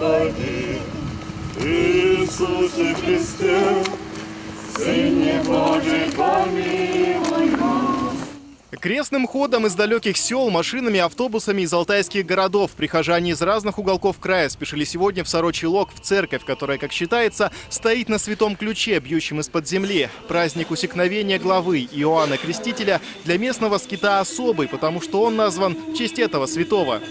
Господи, Иисусе Христе, Сыне Божий, помилуй нас. Крестным ходом из далеких сел, машинами, автобусами из алтайских городов прихожане из разных уголков края спешили сегодня в Сорочий Лог в церковь, которая, как считается, стоит на святом ключе, бьющем из-под земли. Праздник усекновения главы Иоанна Крестителя для местного скита особый, потому что он назван в честь этого святого.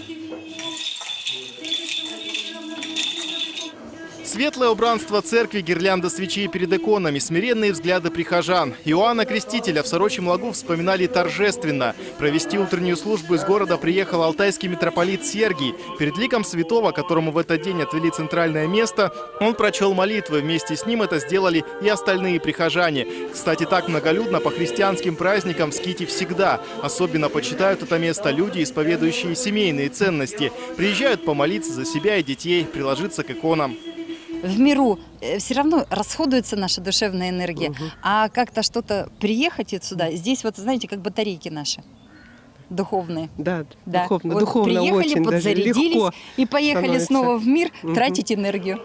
Светлое убранство церкви, гирлянда свечей перед иконами, смиренные взгляды прихожан. Иоанна Крестителя в Сорочьем лагу вспоминали торжественно. Провести утреннюю службу из города приехал алтайский митрополит Сергий. Перед ликом святого, которому в этот день отвели центральное место, он прочел молитвы. Вместе с ним это сделали и остальные прихожане. Кстати, так многолюдно по христианским праздникам в Ските всегда. Особенно почитают это место люди, исповедующие семейные ценности. Приезжают помолиться за себя и детей, приложиться к иконам в миру все равно расходуется наша душевная энергия, угу. а как-то что-то приехать сюда, здесь вот, знаете, как батарейки наши духовные. Да, да. духовно, вот духовно приехали, очень, подзарядились и поехали становится. снова в мир угу. тратить энергию.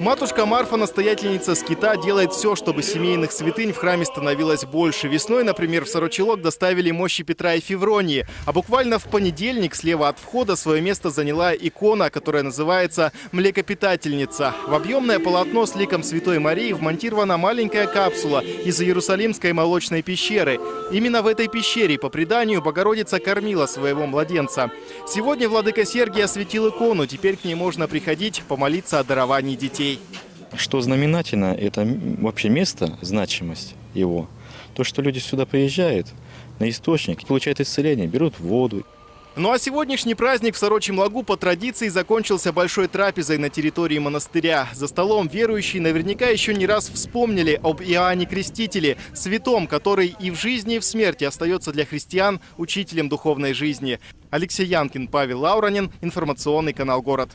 Матушка Марфа, настоятельница скита, делает все, чтобы семейных святынь в храме становилось больше. Весной, например, в Сорочелок доставили мощи Петра и Февронии. А буквально в понедельник слева от входа свое место заняла икона, которая называется «Млекопитательница». В объемное полотно с ликом Святой Марии вмонтирована маленькая капсула из Иерусалимской молочной пещеры. Именно в этой пещере, по преданию, Богородица кормила своего младенца. Сегодня владыка Сергий осветил икону. Теперь к ней можно приходить, помолиться о даровании детей. Что знаменательно, это вообще место, значимость его. То, что люди сюда приезжают на источник, получают исцеление, берут воду. Ну а сегодняшний праздник в Сорочьем лагу по традиции закончился большой трапезой на территории монастыря. За столом верующие наверняка еще не раз вспомнили об Иоанне Крестителе, святом, который и в жизни, и в смерти остается для христиан учителем духовной жизни. Алексей Янкин, Павел Лауранин, информационный канал «Город».